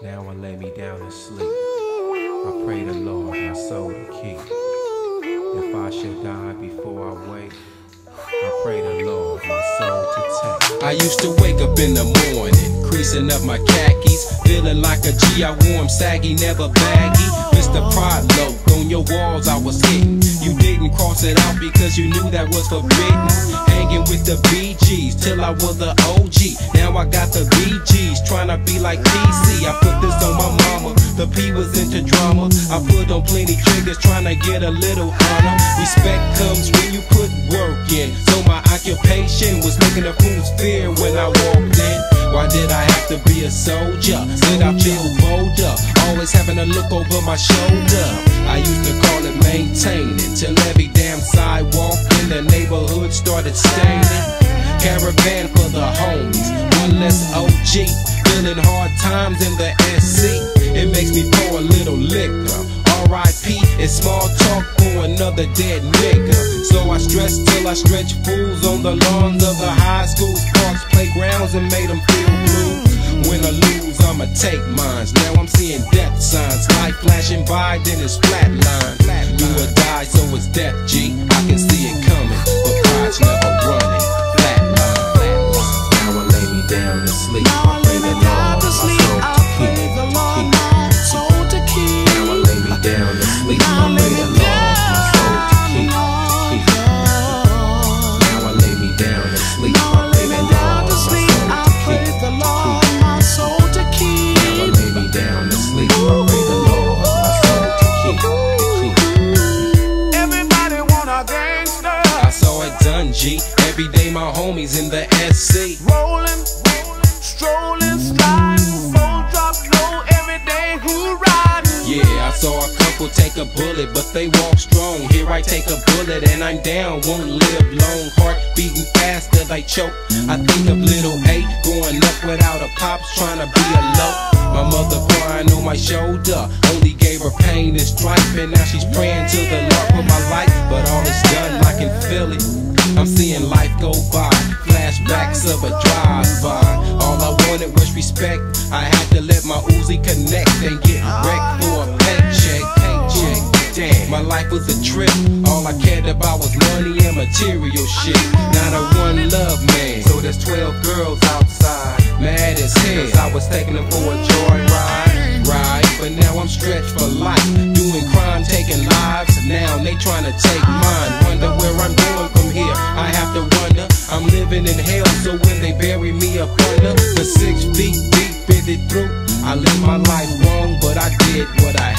Now I lay me down and sleep. I pray the Lord my soul to keep. If I should die before I wake, I pray the Lord my soul to take. I used to wake up in the morning, creasing up my khakis, feeling like a G. I wore 'em saggy, never baggy. Mr. Pride Loke, on your walls I was hitting. You didn't cross it out because you knew that was forbidden. Hanging with the BGs till I was the OG. Now I plenty trying to get a little honor. Respect comes when you put work in. So my occupation was making the fools fear when I walked in. Why did I have to be a soldier? Did I feel bolder? Always having to look over my shoulder. I used to call it maintaining till every damn sidewalk in the neighborhood started staining. Caravan for the homies, one less OG. Feeling hard times in the SC. It makes me pour a little liquor. RIP is small talk for another dead nigga. So I stress till I stretch fools on the lawns of the high schools, parks, playgrounds, and made them feel blue. When I lose, I'ma take mines. Now I'm seeing death signs. Life flashing by, then it's flatline. Do or die, so it's death, G. I can see it coming, but G. Every day my homies in the SC. Rolling, strolling, sliding, full drop low every day. Who riding? Yeah, I saw a couple take a bullet, but they walk strong. Here I take a bullet and I'm down, won't live long. Heart beating faster, I choke. I think of little A going up without a pops, trying to be a low. My mother crying on my shoulder, only gave her pain and strife, and now she's praying to the Lord for my life. But all is done, can feel it. I'm seeing life go by, flashbacks of a drive-by. All I wanted was respect. I had to let my Uzi connect and get wrecked for a paycheck. Paycheck. Damn, my life was a trip. All I cared about was money and material shit. Not a one love man. So there's 12 girls outside, mad as hell. 'cause I was taking them for a joyride. Right, but now I'm stretched for life. Doing crime, taking lives. Now they trying to take mine. In hell, so when they bury me up under the six feet deep, is it through? I lived my life wrong, but I did what I had.